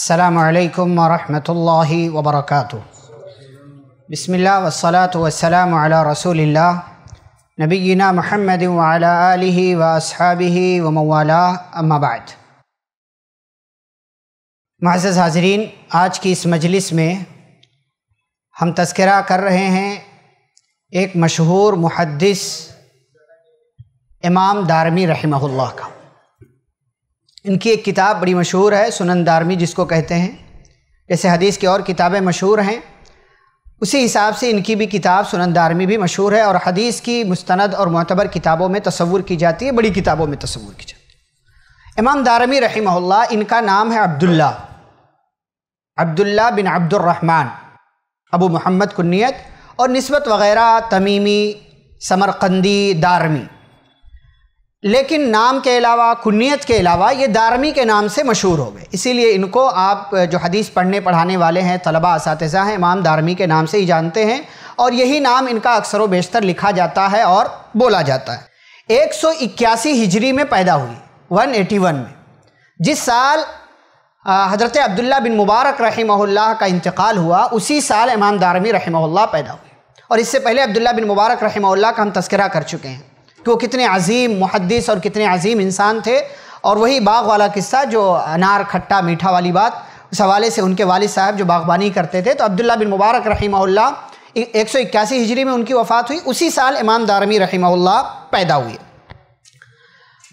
अल्लाम वरहमतुल्लाहि वबरकातुह बिस्मिल्लाह वस्सलातु वस्सलामु अला रसूलिल्लाह नबीना मुहम्मद वअला आलिहि व अस्हाबिहि व मवाला अम्मा बाद मुअज़्ज़ज़ हाज़रीन आज की इस मजलिस में हम तस्करा कर रहे हैं एक मशहूर मुहद्दिस इमाम दारमी रहमहुल्लाह का। इनकी एक किताब बड़ी मशहूर है, सुनन दारमी जिसको कहते हैं। जैसे हदीस की और किताबें मशहूर हैं। उसी हिसाब से इनकी भी किताब सुनन दारमी भी मशहूर है और हदीस की मुस्तनद और मोतबर किताबों में तस्वूर की जाती है, बड़ी किताबों में तस्वूर की जाती है। इमाम दारमी रहमहुल्लाह, इनका नाम है अब्दुल्ला अब्दुल्ला बिन अब्दुलरहमान अबू मोहम्मद कुन्नीत और नस्बत वग़ैरह, तमीमी, समरकंदी, दारमी। लेकिन नाम के अलावा कुन्नीत के अलावा, ये दारमी के नाम से मशहूर हो गए। इसीलिए इनको आप जो हदीस पढ़ने, पढ़ाने वाले हैं, तलबा इस हैं, इमाम दारमी के नाम से ही जानते हैं और यही नाम इनका अक्सर बेशतर लिखा जाता है और बोला जाता है। एक सौ इक्यासी हिजरी में पैदा हुई वन एटी वन में। जिस साल हज़रत अब्दुल्ला बिन मुबारक रहीमहुल्लाह का इंतकाल हुआ, उसी साल इमाम दारमी रहीमहुल्लाह पैदा हुए। और इससे पहले अब्दुल्ला बिन मुबारक रहीमहुल्लाह का हम तस्करा कर चुके हैं। कि वो कितने अजीम मुहदस और कितने अजीम इंसान थे। और वही बाग वाला किस्सा जो अनार खट्टा मीठा वाली बात, उस हवाले से उनके वालिद साहब जो बागबानी करते थे तो अब्दुल्ला बिन मुबारक रही एक सौ इक्यासी हिजरी में उनकी वफ़ात हुई। उसी साल इमाम दारमी रही पैदा हुए।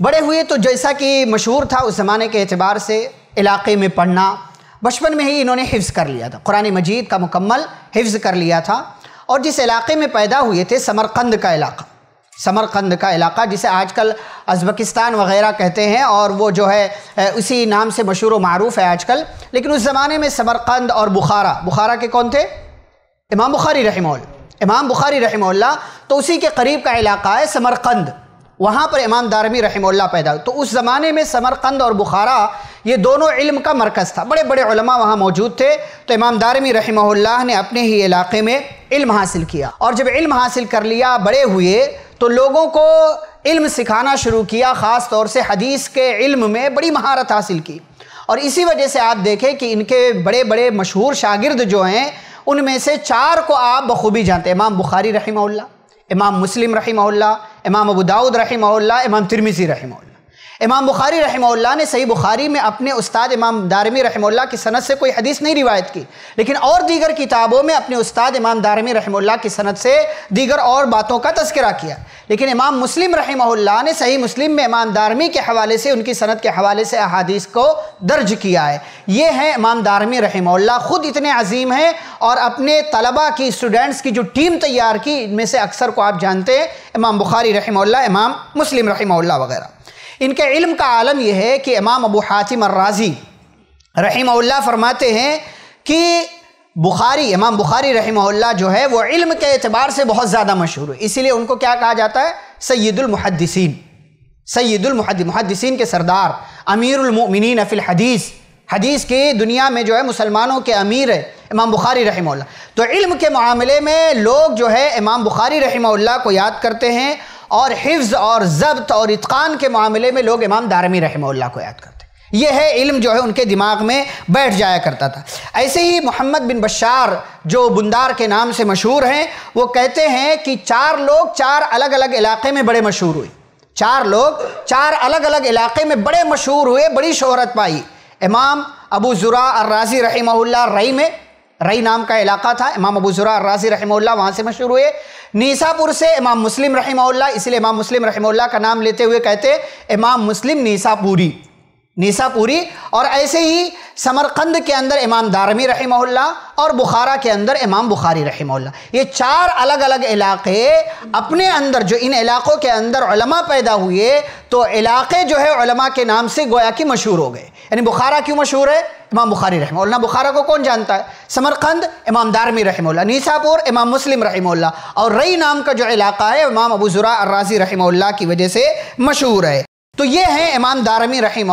बड़े हुए तो जैसा कि मशहूर था उस ज़माने के अतबार से, इलाके में पढ़ना। बचपन में ही इन्होंने हिफ्ज़ कर लिया था। कुरान मजीद का मुकम्मल हिफ्ज़ कर लिया था। और जिस इलाके में पैदा हुए थे, समरकंद का इलाका। समरकंद का इलाका, जिसे आजकल अज़बकिस्तान वगैरह कहते हैं, और वो जो है उसी नाम से मशहूर व मरूफ़ है आजकल। लेकिन उस ज़माने में समरकंद और बुखारा बुखारा के कौन थे? इमाम बुखारी रहमौल इमाम बुखारी रहमौल्ला तो उसी के करीब का इलाका है समरकंद। वहाँ पर इमाम दारमी रहमल्ला पैदा तो उस ज़माने में समरकंद और बुखारा, ये दोनों इल्म का मरकज़ था। बड़े बड़े उलमा वहाँ मौजूद थे। तो इमाम दारमी रहमल्ला ने अपने ही इलाके में इल्म हासिल किया। और जब इल्म हासिल कर लिया, बड़े हुए तो लोगों को इल्म सिखाना शुरू किया, ख़ास तौर से हदीस के इल्म में बड़ी महारत हासिल की। और इसी वजह से आप देखें कि इनके बड़े बड़े मशहूर शागिर्द जो हैं, उनमें से चार को आप बखूबी जानते हैं। इमाम बुखारी रही इमाम मुस्लिम रही इमाम अबू दाऊद रही इमाम तिरमिज़ी रही इमाम बुखारी रहमल्ला ने सही बुखारी में अपने उस्ताद इमाम दारमी रहमल्ला की सनत से कोई हदीस नहीं रिवायत की। लेकिन और दीगर किताबों में अपने उस्ताद इमाम दारमी रहमल्ला की सनत से दीगर और बातों का तस्करा किया। लेकिन इमाम मुस्लिम रहमल्ला ने सही मुस्लिम में इमाम दारमी के हवाले से उनकी सनत के हवाले से अहादीस को दर्ज किया है। ये हैं इमाम दारमी रहमल्ला ख़ुद इतने अजीम हैं और अपने तलबा की स्टूडेंट्स की जो टीम तैयार की, इनमें से अक्सर को आप जानते हैं, इमाम बुखारी रहमल्ला इमाम मुस्लिम रहमल्ला वगैरह। इनके इल्म का आलम यह है कि इमाम अबू हातिम अर्राज़ी रहीम फरमाते हैं कि बुखारी, इमाम बुखारी रहीम जो है, वो इल्म के अतबार से बहुत ज़्यादा मशहूर है। इसीलिए उनको क्या कहा जाता है? सैदुलमहदसिन सैदुलमहदसिन के सरदार अमीरमिन अफ़िल हदीस। हदीस की दुनिया में जो है, मुसलमानों के अमीर है इमाम बुखारी रही तो इल्म के मामले में लोग जो है, इमाम बुखारी रही को याद करते हैं और हिफ्ज़ और ज़ब्त और इतकान के मामले में लोग इमाम दारमी रहमल्ला को याद करते ये है इल्म जो है उनके दिमाग में बैठ जाया करता था। ऐसे ही मोहम्मद बिन बशार जो बुंदार के नाम से मशहूर हैं, वो कहते हैं कि चार लोग चार अलग अलग इलाके में बड़े मशहूर हुए। चार लोग चार अलग अलग इलाके में बड़े मशहूर हुए, बड़ी शोहरत पाई। इमाम अबू ज़ुरा अर्राज़ी रहीमहुल्ला रई में रई नाम का इलाका था। इमाम अबू ज़ुरा अर्राज़ी रहीमहुल्ला वहाँ से मशहूर हुए। नीसापुर से इमाम मुस्लिम रहमोल्ला इसलिए इमाम मुस्लिम रहीमहुल्ला का नाम लेते हुए कहते, इमाम मुस्लिम नीसापुरी। नीसापुरी, और ऐसे ही समरकंद के अंदर इमाम दारमी रहीमहुल्ला और बुखारा के अंदर इमाम बुखारी रहीमहुल्ला ये चार अलग अलग इलाके अपने अंदर, जो इन इलाकों के अंदर पैदा हुए तो इलाके जो है के नाम से गोया कि मशहूर हो गए। यानी बुखारा क्यों मशहूर है? इमाम बुखारी रहमल्ला बुखारा को कौन जानता है? समरकंद, इमाम दारमी रहमल्ला नीसापुर, इमाम मुस्लिम रहमल्ला और रई नाम का जो इलाका है, इमाम अबू ज़ुरा अर्राजी रहमल्ला की वजह से मशहूर है। तो ये हैं इमाम दारमी रही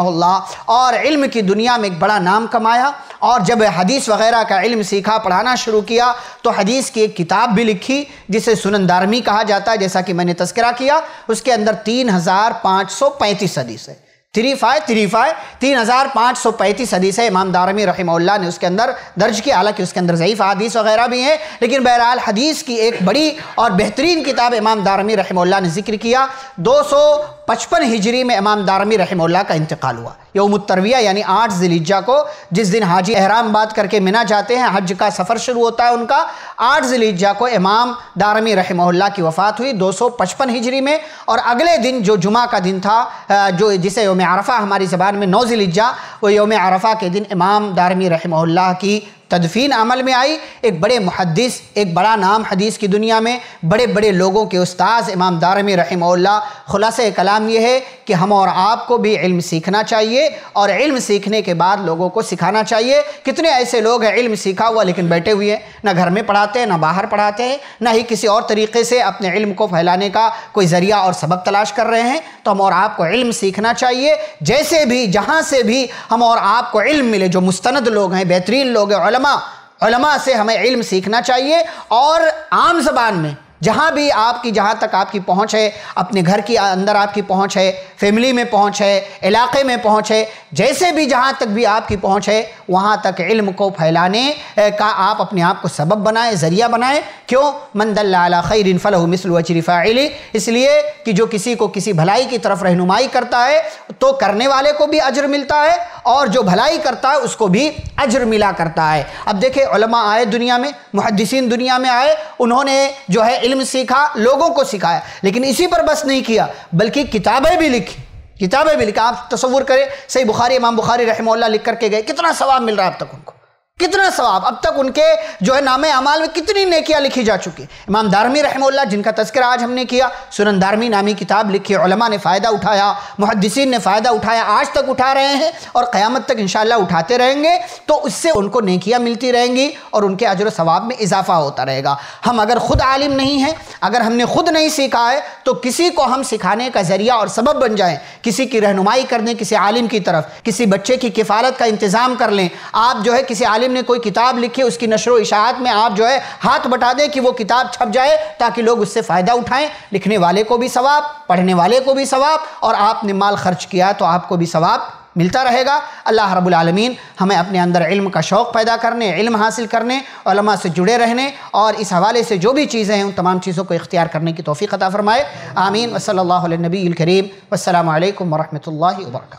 और इल्म की दुनिया में एक बड़ा नाम कमाया। और जब हदीस वगैरह का इल्म सीखा, पढ़ाना शुरू किया तो हदीस की एक किताब भी लिखी, जिसे सुनन दारमी कहा जाता है, जैसा कि मैंने तस्करा किया। उसके अंदर तीन हज़ार पाँच सौ पैंतीस हदीस। है थ्री फाइव थ्री फाइव तीन हज़ार पाँच सौ पैंतीस हदीस है इमाम दारमी रहीमल्ला ने उसके अंदर, दर्ज किया। हालाँकि उसके अंदर ज़यीफ़ हदीस वगैरह भी हैं, लेकिन बहरहाल हदीस की एक बड़ी और बेहतरीन किताब इमाम दारमी रहीमल्ला ने ज़िक्र किया। दो सौ पचपन हिजरी में इमाम दारमी रहमल्ला का इंतकाल हुआ। यौम तरविया यानी आठ जिलीजा को, जिस दिन हाजी एहराम बात करके मिना जाते हैं, हज का सफ़र शुरू होता है उनका, आठ जिलीजा को इमाम दारमी रहमल्ला की वफ़ात हुई दो सौ पचपन हिजरी में। और अगले दिन, जो जुमा का दिन था जो जिसे योम अरफा हमारी ज़बान में नौ व वो योम अरफा के दिन इमाम दारमी रहमल्ला की तदफीन अमल में आई। एक बड़े मुहदस एक बड़ा नाम हदीस की दुनिया में, बड़े बड़े लोगों के उस्ताद इमाम दारमी रहीमल्ला ख़ुलास कलाम ये है कि हम और आपको भी इल्म सीखना चाहिए और इल्म सीखने के बाद लोगों को सिखाना चाहिए। कितने ऐसे लोग हैं, इल्म सीखा हुआ लेकिन बैठे हुए हैं, ना घर में पढ़ाते हैं, ना बाहर पढ़ाते हैं, ना ही किसी और तरीके से अपने इल्म को फैलाने का कोई ज़रिया और सबक तलाश कर रहे हैं। तो हम और आपको इल्म सीखना चाहिए। जैसे भी, जहाँ से भी हम और आपको इल्म मिले, जो मुस्तंद लोग हैं, बेहतरीन लोग हैं उलमा उलमा से हमें इल्म सीखना चाहिए और आम जबान में जहाँ भी आपकी, जहाँ तक आपकी पहुँच है, अपने घर के अंदर आपकी पहुँच है फैमिली में पहुँच है, इलाके में पहुँच है, जैसे भी जहाँ तक भी आपकी पहुँच है, वहाँ तक इल्म को फैलाने का आप अपने आप को सबब बनाएँ, ज़रिया बनाएँ। क्यों? मंदल्ला खैर फ़लह मिसल वचरीफ़ाइली इसलिए कि जो किसी को किसी भलाई की तरफ़ रहनुमाई करता है तो करने वाले को भी अजर मिलता है, और जो भलाई करता है, उसको भी अजर मिला करता है। अब देखिए आए दुनिया में मुहदसिन दुनिया में आए, उन्होंने जो है इल्म सीखा, लोगों को सिखाया। लेकिन इसी पर बस नहीं किया, बल्कि किताबें भी लिखी। किताबें भी लिखा। आप तस्वूर करें, सही बुखारी, इमाम बुखारी रहमल्ला लिख करके गए। कितना सवाब मिल रहा है अब तक उनको? कितना सवाब। अब तक उनके जो है नाम अमाल में कितनी नेकियाँ लिखी जा चुकी इमाम दारमी रहमल्ला जिनका तस्करा आज हमने किया, सुनन दारमी नामी किताब लिखी उलमा ने फ़ायदा उठाया मुहदसिन ने फ़ायदा उठाया, आज तक उठा रहे हैं और क़यामत तक इन उठाते रहेंगे तो उससे उनको नेकियाँ मिलती रहेंगी और उनके अजर सवाब में इजाफा होता रहेगा। हम अगर ख़ुद आलिम नहीं हैं, अगर हमने खुद नहीं सीखा है तो किसी को हम सिखाने का ज़रिया और सबब बन जाएँ। किसी की रहनुमाई कर दें, किसी आलिम की तरफ़, किसी बच्चे की किफ़ालत का इंतज़ाम कर लें। आप जो है किसी आलिम ने कोई किताब लिखी, उसकी नशर इशात में आप जो है हाथ बटा दें कि वो किताब छप जाए ताकि लोग उससे फ़ायदा उठाएँ। लिखने वाले को भी सवाब, पढ़ने वाले को भी सवाब और आपने माल खर्च किया तो आपको भी सवाब मिलता रहेगा। अल्लाह रब्बुल आलमीन हमें अपने अंदर इल्म का शौक़ पैदा करने, इल्म हासिल करने, उलमा से जुड़े रहने और इस हवाले से जो भी चीज़ें हैं, उन तमाम चीज़ों को इख्तियार करने की तोफ़ी अता फ़रमाए। आमीन। वसल्ला नबी करीम। वसलम वरहमल वर्क